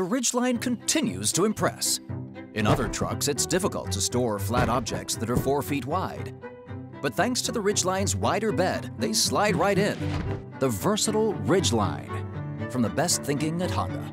the Ridgeline continues to impress. In other trucks, it's difficult to store flat objects that are four feet wide. But thanks to the Ridgeline's wider bed, they slide right in. The versatile Ridgeline, from the best thinking at Honda.